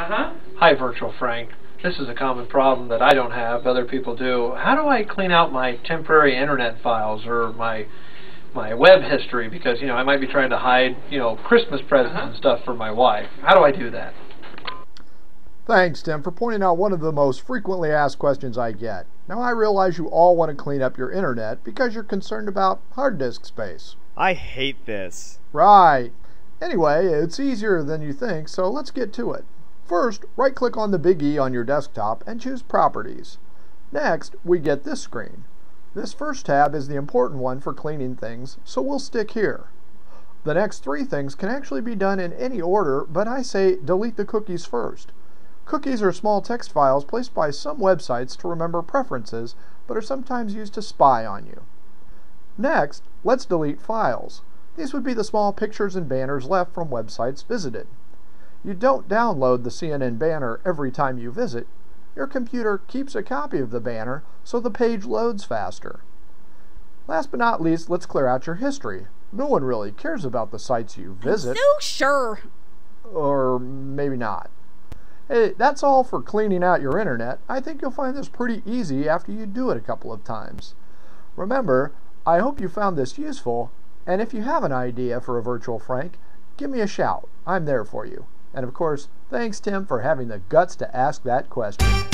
Uh-huh. Hi, Virtual Frank. This is a common problem that I don't have, other people do. How do I clean out my temporary internet files or my my web history because you know I might be trying to hide you know Christmas presents Uh-huh. and stuff for my wife. How do I do that? Thanks, Tim, for pointing out one of the most frequently asked questions I get. Now, I realize you all want to clean up your internet because you're concerned about hard disk space. I hate this. Right. Anyway, it's easier than you think, so let's get to it. First, right click on the big E on your desktop and choose Properties. Next, we get this screen. This first tab is the important one for cleaning things, so we'll stick here. The next three things can actually be done in any order, but I say delete the cookies first. Cookies are small text files placed by some websites to remember preferences, but are sometimes used to spy on you. Next, let's delete files. These would be the small pictures and banners left from websites visited. You don't download the CNN banner every time you visit. Your computer keeps a copy of the banner so the page loads faster. Last but not least, let's clear out your history. No one really cares about the sites you visit, So sure. or maybe not. Hey, that's all for cleaning out your internet. I think you'll find this pretty easy after you do it a couple of times. Remember, I hope you found this useful, and if you have an idea for a virtual Frank, give me a shout. I'm there for you. And of course, thanks Tim for having the guts to ask that question.